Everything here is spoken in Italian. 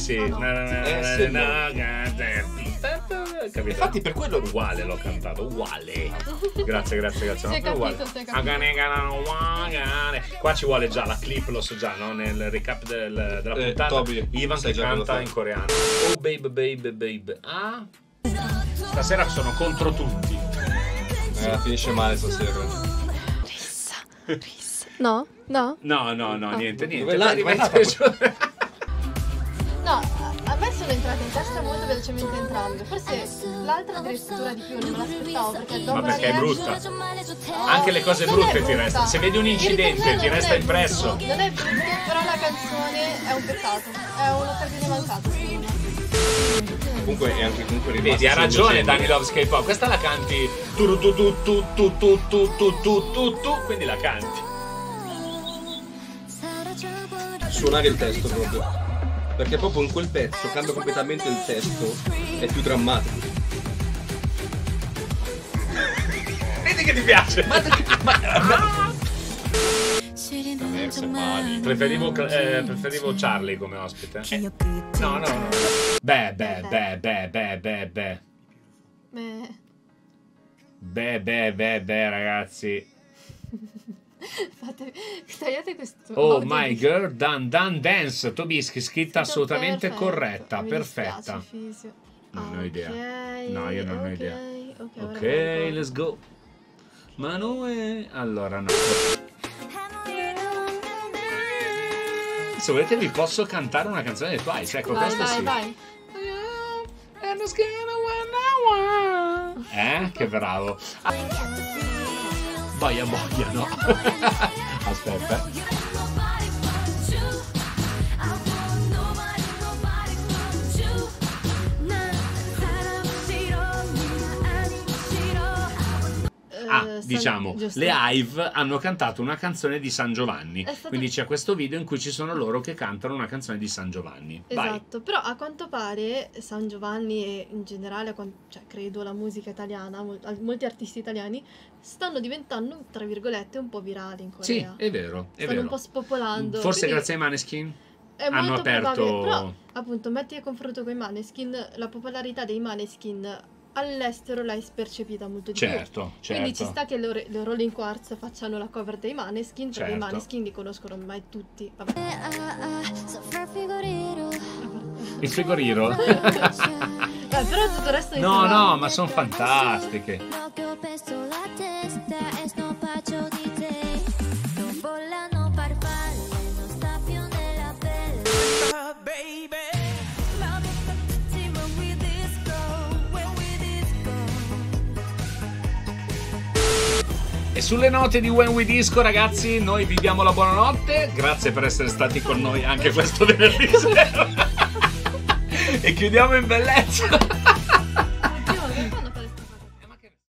sì. Eh, Capito? Infatti per quello Uguale l'ho cantato, uguale. Grazie, grazie, grazie. No, uguale. capito, è capito. Qua ci vuole già la clip, lo so già, no? Nel recap del- della Eh, puntata. Toby, Ivan che canta in coreano. Oh babe, babe, babe. Ah. Stasera sono contro tutti. Eh, finisce male stasera. Rissa, rissa. No, no. No, no, no, niente, niente. Dove l'hai- a me sono entrate in testa molto velocemente entrambe. Forse l'altra addirittura di più non me l'aspettavo perché dopo Ma perché è brutta. Oh, Anche le cose brutte è ti restano. Se vedi un incidente, ti resta è impresso. Non è brutto, però la canzone è un peccato. È un'occasione mancata, secondo me. Comunque è anche comunque rimasto Vedi, ha ragione decennio. Danny Loves K-pop. Questa la canti tu tu tu tu tu tu tu tu tu tu tu quindi la canti. Suonare il testo proprio. Perché proprio in quel pezzo cambia completamente il testo. È più drammatico. Vedi che ti piace. Verse, mali. Preferivo, eh, preferivo Charlie come ospite. Eh, no, no, no. Beh, beh, beh, beh, beh, beh, beh. Beh, Beh, beh, beh, beh, ragazzi. fate, tagliate questo. Oh my girl, Dan Dan Dance. Tobischi, scritta assolutamente Perfetto. corretta, Mi perfetta. dispiace. Non ho Ok, idea. No, io non ho ok, idea. Ok, ora Ok, me lo ricordo. let's go. Ma noi... Allora, no. Se volete vi posso cantare una canzone di Twice, ecco, Vai, questo vai, sì. vai. Eh, che bravo. Ah vai a voglia, no? Aspetta. Ah, Eh, San- diciamo, giusto. le Hive hanno cantato una canzone di San Giovanni. Stato- Quindi c'è questo video in cui ci sono loro che cantano una canzone di San Giovanni. Vai. Esatto, però a quanto pare San Giovanni e in generale, cioè, credo la musica italiana, mol- al- molti artisti italiani stanno diventando, tra virgolette, un po' virali in Sì, Corea. è vero, è stanno vero. un po' spopolando. Forse quindi grazie ai Maneskin hanno aperto... probabile, Però, appunto, metti a confronto con i Maneskin, la popolarità dei Maneskin all'estero l'hai percepita molto di Certo, più. Quindi certo. ci sta che le, le Rolling Quartz facciano la cover dei Maneskin, Certo. i Maneskin li conoscono ormai tutti. Vabbè. Il frigoriro? Eh, però tutto il resto è no, no, ma sono fantastiche. E sulle note di When We Disco, ragazzi, noi vi diamo la buonanotte. Grazie per essere stati con noi anche questo venerdì sera. e chiudiamo in bellezza.